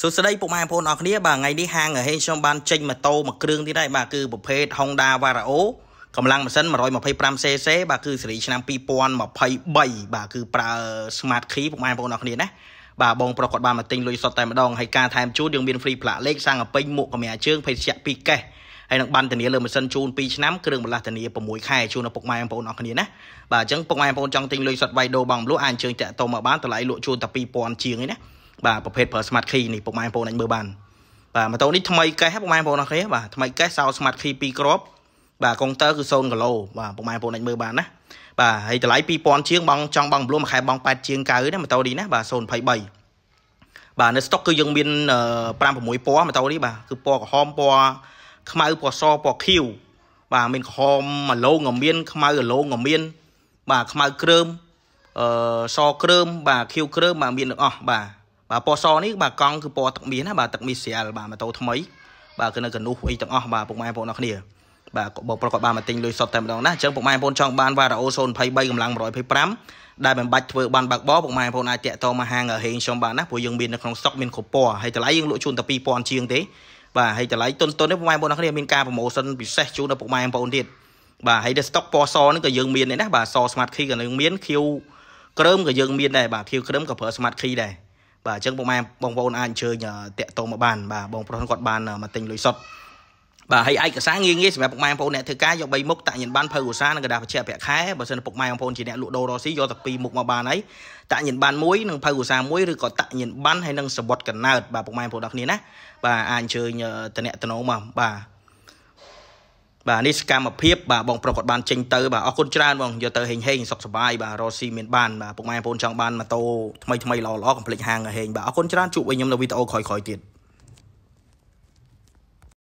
សួស្តីពុកម៉ែបងប្អូនអរគ្នាបាទថ្ងៃនេះហាងហេខ្ញុំបានចេញម៉ូតូមួយគ្រឿងទៀតហើយបាទគឺប្រភេទ Honda Vario កម្លាំងម៉ាស៊ីន 125cc បាទគឺស៊េរីឆ្នាំ2023បាទគឺប្រើ Smart Key ពុកម៉ែបងប្អូនអរគ្នាណាបាទបងប្រុសគាត់បានមកទិញលុយសុទ្ធតែម្ដងហើយការថែមជូនយើងមាន free ផ្លាកលេខសាំងអពេញមួកកម្រាជើងភេសជ្ជៈ2កេសហើយនឹងបានធានាលើម៉ាស៊ីនជូន2ឆ្នាំគ្រឿងបន្លាស់ធានា6ខែជូនដល់ពុកម៉ែបងប្អូនអរគ្នាណាបាទអញ្ចឹងពុកម៉ែបងប្អូនចង់ទិញលុយសុទ្ធវៃដូបងមលក់អាចអញ្ជើញតាក់ទងមកបានតម្លៃលក់ជូនតែ2000ជាងឯណា បាទប្រភេទប្រើ smart key នេះពុកម៉ែបងប្អូនអាចមើលបានបាទម៉ូតូនេះថ្មីកេះពុកម៉ែបងប្អូនអរគ្នាបាទថ្មីកេះសោ smart key 2គ្រាប់បាទកុងទ័រគឺ0គីឡូបាទពុកម៉ែបងប្អូនអាចមើលបានណាបាទហើយតម្លៃ2000ជាងបងចង់បងប្លួមួយខែបង8ជាង9ណាម៉ូតូនេះណាបាទ023បាទនៅស្តុកគឺយើងមាន5 6ពណ៌ម៉ូតូនេះបាទគឺពណ៌ក្រហមពណ៌ខ្មៅពណ៌សពណ៌ខៀវបាទមានក្រហមអាឡូងក៏មានខ្មៅអាឡូងក៏មាន បាទខ្មៅគ្រើមអឺសគ្រើមបាទខៀវគ្រើមបាទមានទាំងអស់បាទ បាទពណ៌សនេះបាទកង់គឺពណ៌ទឹកមាសណាបាទទឹកមាសស្រាលបាទម៉ូតូថ្មីបាទគឺនៅកនោះអីទាំងអស់បាទពុកម៉ែបងប្អូនអរគ្នាបាទបងប្រុសគាត់បានមកទិញលុយសុទ្ធតែម្ដងណាអញ្ចឹងពុកម៉ែបងប្អូនចង់បាន Varao 023កម្លាំង125ដែលមិនបាច់ធ្វើបានបើកបោពុកម៉ែបងប្អូនអាចតាក់ទងមកហាងហេងខ្ញុំបានណាព្រោះយើងមាននៅក្នុងស្តុកមានគ្រប់ពណ៌ហើយតម្លៃយើងលក់ជូនតែ2000ជាងទេបាទហើយតម្លៃតុនតុននេះពុកម៉ែបងប្អូនអរគ្នាមានការប្រម៉ូសិនពិសេសជូនដល់ពុកម៉ែបងប្អូនទៀតបាទហើយដល់ស្តុកពណ៌សនេះក៏យើងមានដែរណាបាទស Smart Key ក៏យើងមាន Q ក្រើមក៏យើងមានដែរបាទ Q ក្រើមក៏ប្រើ Smart Key ដែរ បាទអញ្ចឹងបងបងប្អូនអាចអញ្ជើញតាក់ទងមកបានបាទបងប្រុសគាត់បានមកទិញលុយសុទ្ធបាទហើយឯកសារងាយងាយសម្រាប់ពុកម៉ែបងប្អូនអ្នកធ្វើការយក3មុខតាក់ញិនបានភៅឧស្សាហ៍និងกระดาษបញ្ជាក់ប្រាក់ខែបើសិនពុកម៉ែបងប្អូនជាអ្នកលក់ដូររ៉ូស៊ីយកតែ2មុខមកបានហើយតាក់ញិនបានមួយនិងភៅឧស្សាហ៍មួយឬក៏តាក់ញិនបានហើយនិងសវត្តកណើតបាទពុកម៉ែបងប្អូនអរគ្នាណាបាទអាចអញ្ជើញតំណែងមកបាទ បាទនេះសកម្មភាពបាទបងប្រុសគាត់បានចេញទៅបាទអរគុណច្រើនបងយកទៅហេងហេងសុខសប្បាយបាទរស់ស៊ីមានបានបាទពុកម៉ែបងប្អូនចង់បានម៉ូតូថ្មីថ្មីល្អល្អកុំភ្លេចហាងហេងបាទអរគុណច្រើនជួបវិញខ្ញុំនៅវីដេអូក្រោយៗទៀត